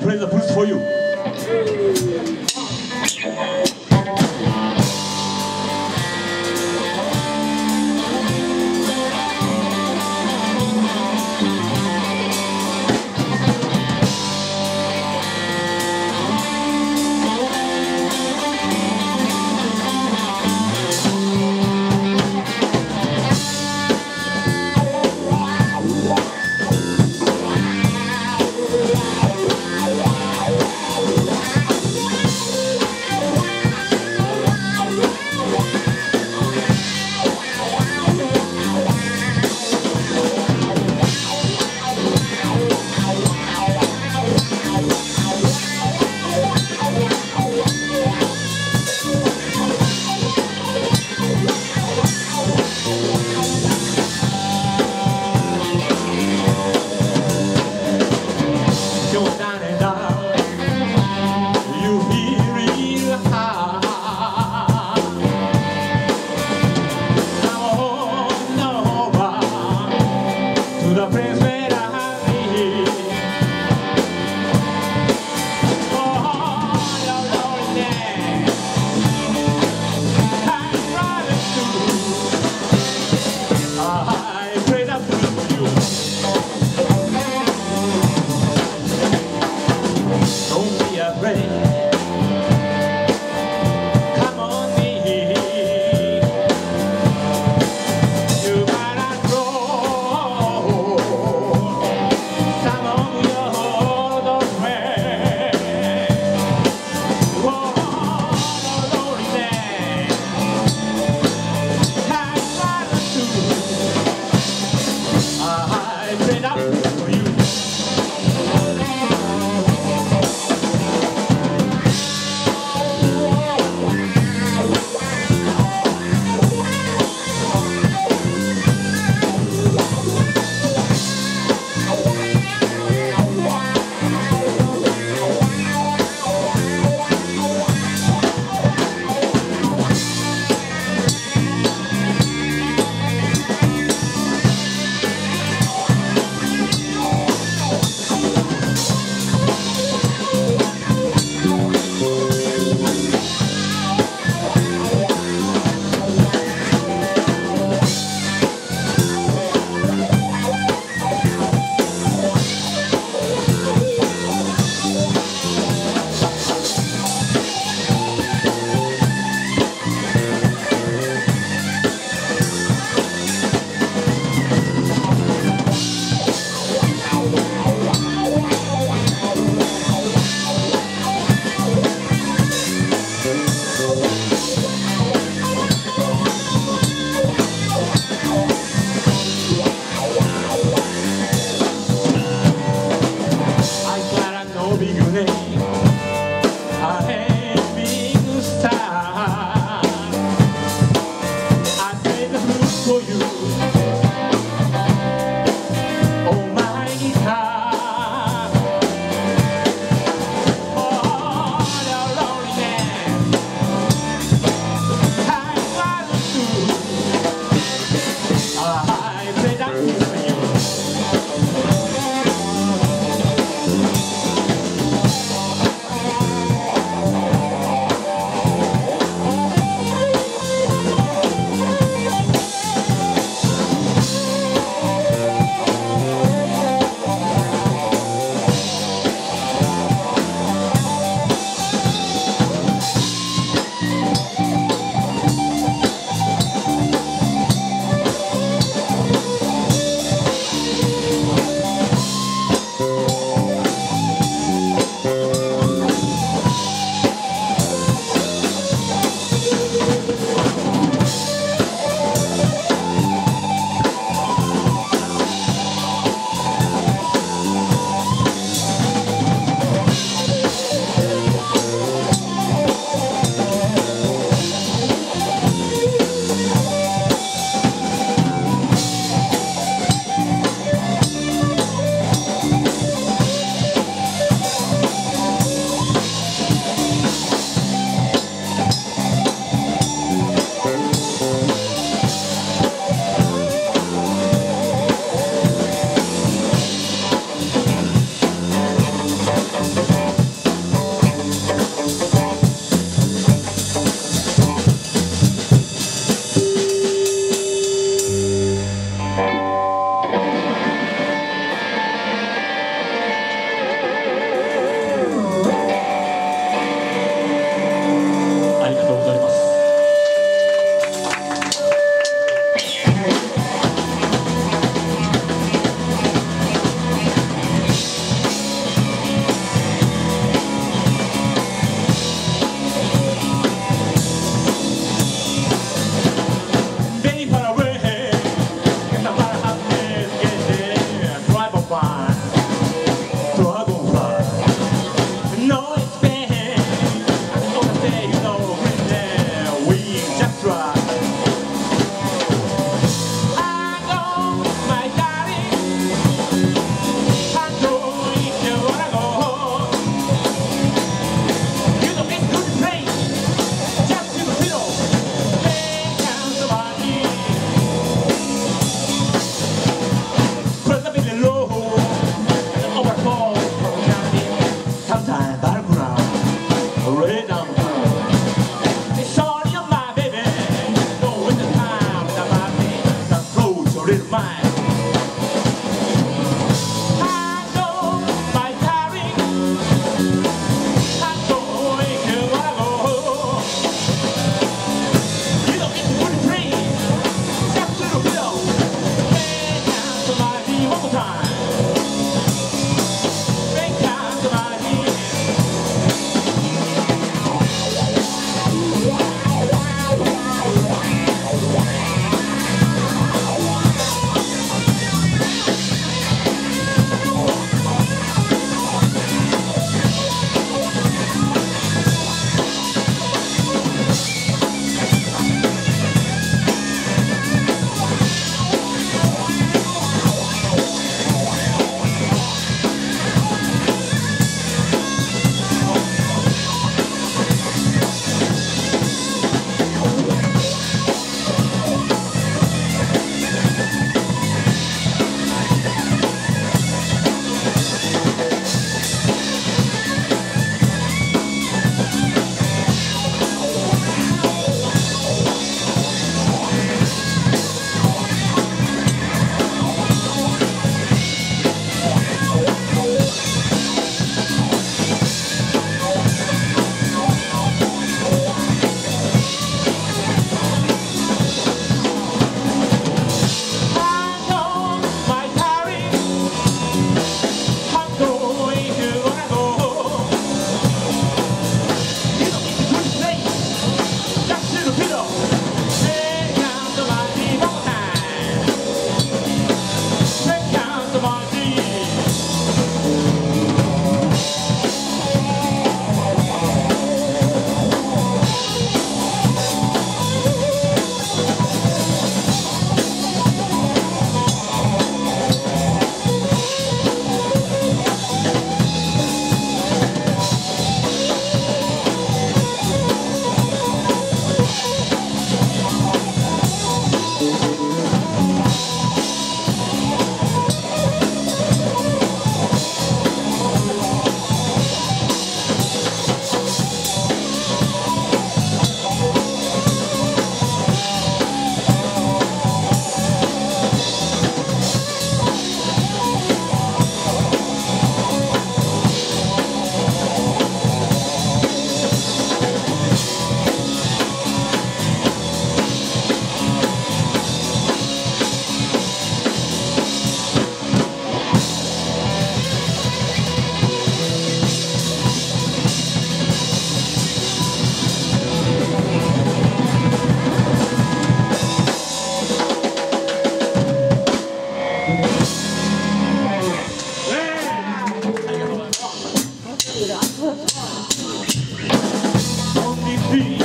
play the blues for you. up. Only be